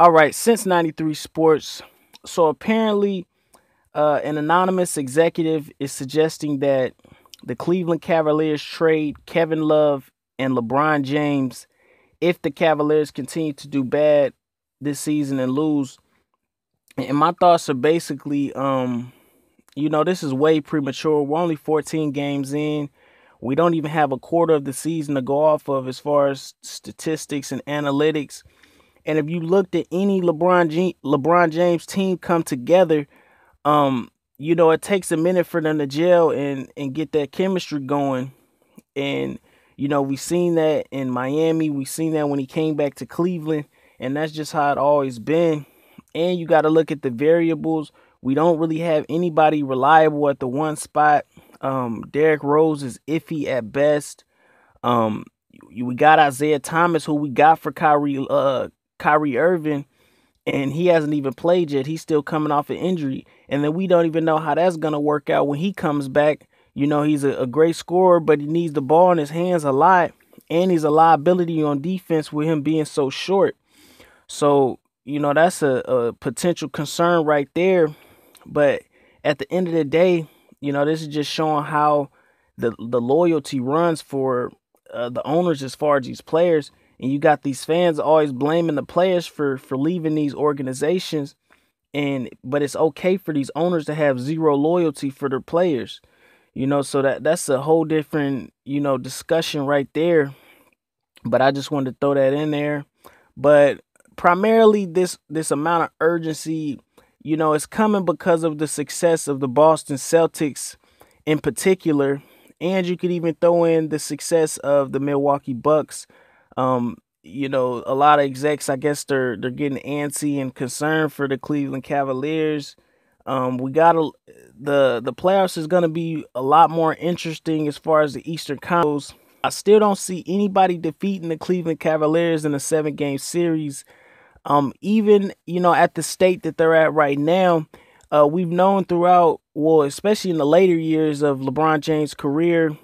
All right, since 93 Sports. So apparently, uh, an anonymous executive is suggesting that the Cleveland Cavaliers trade Kevin Love and LeBron James if the Cavaliers continue to do bad this season and lose. And my thoughts are basically, um, you know, this is way premature. We're only 14 games in. We don't even have a quarter of the season to go off of as far as statistics and analytics. And if you looked at any LeBron G- LeBron James team come together, um, you know, it takes a minute for them to gel and and get that chemistry going. And you know, we've seen that in Miami, we've seen that when he came back to Cleveland, and that's just how it always been. And you got to look at the variables. We don't really have anybody reliable at the one spot. Um, Derrick Rose is iffy at best. Um, we got Isaiah Thomas, who we got for Kyrie, uh, Kyrie Irving, and he hasn't even played yet. He's still coming off an injury, and then we don't even know how that's gonna work out when he comes back. You know, he's a, a great scorer, but he needs the ball in his hands a lot, and he's a liability on defense with him being so short. So you know that's a, a potential concern right there. But at the end of the day, you know this is just showing how the the loyalty runs for uh, the owners as far as these players and you got these fans always blaming the players for for leaving these organizations. And but it's okay for these owners to have zero loyalty for their players. You know so that that's a whole different you know discussion right there. But i just wanted to throw that in there. But primarily this this amount of urgency you know it's coming because of the success of the boston celtics in particular. And you could even throw in the success of the milwaukee bucks um, you know, a lot of execs, I guess they're they're getting antsy and concerned for the Cleveland Cavaliers. Um, we got a, the the playoffs is going to be a lot more interesting as far as the Eastern Conference. I still don't see anybody defeating the Cleveland Cavaliers in a seven game series. Um, even you know at the state that they're at right now, uh, we've known throughout, well, especially in the later years of LeBron James' career,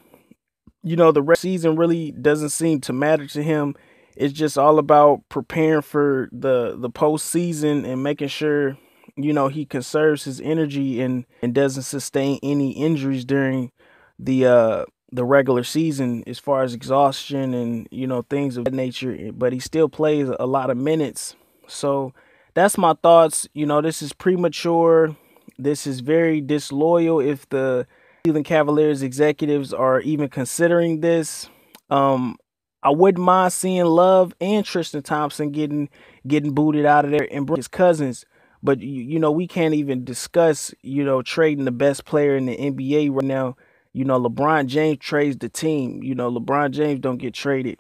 you know, the rest season really doesn't seem to matter to him. It's just all about preparing for the the postseason and making sure you know he conserves his energy and and doesn't sustain any injuries during the uh the regular season as far as exhaustion and you know things of that nature. But he still plays a lot of minutes. So that's my thoughts. You know this is premature. This is very disloyal if the Cleveland Cavaliers executives are even considering this. Um, I wouldn't mind seeing Love and Tristan Thompson getting getting booted out of there and his cousins. But you, you know we can't even discuss you know trading the best player in the NBA right now. You know LeBron James trades the team. You know LeBron James don't get traded.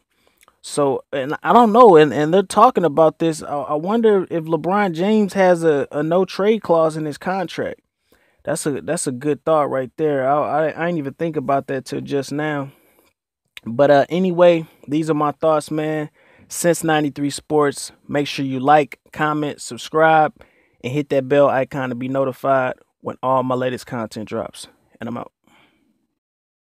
So and I don't know, and, and they're talking about this. I, I wonder if LeBron James has a, a no trade clause in his contract. That's a that's a good thought right there. I, I I didn't even think about that till just now. But uh anyway, these are my thoughts, man. Since 93 Sports, make sure you like, comment, subscribe, and hit that bell icon to be notified when all my latest content drops. And I'm out.